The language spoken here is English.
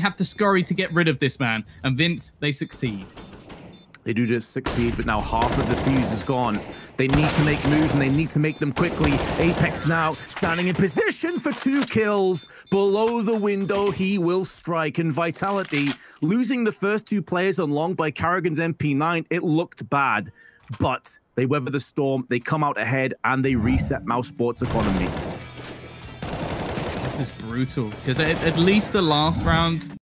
have to scurry to get rid of this man. And Vince, they succeed. They do just succeed, but now half of the fuse is gone. They need to make moves, and they need to make them quickly. Apex now standing in position for two kills. Below the window, he will strike. And Vitality, losing the first two players on long by karrigan's MP9, it looked bad. But they weather the storm, they come out ahead, and they reset mousesports economy. Is brutal, because at, at least the last round,